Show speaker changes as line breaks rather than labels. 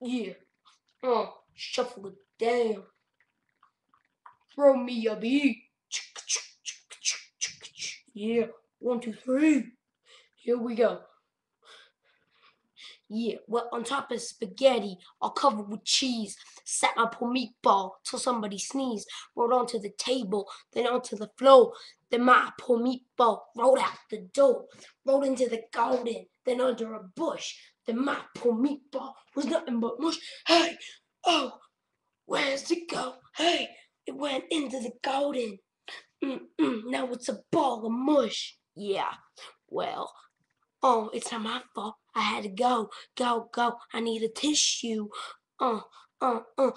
Yeah. Uh, shuffle it down. Throw me a beat. Yeah. One, two, three. Here we go. Yeah, well, on top of spaghetti, I'll cover with cheese. Sat my poor meatball till somebody sneezed. Rolled onto the table, then onto the floor. Then my poor meatball rolled out the door. Rolled into the garden, then under a bush. Then my poor meatball was nothing but mush. Hey, oh, where's it go? Hey, it went into the garden. Mm-mm, now it's a ball of mush. Yeah, well, oh, it's not my fault. I had to go, go, go. I need a tissue. Uh, uh, uh.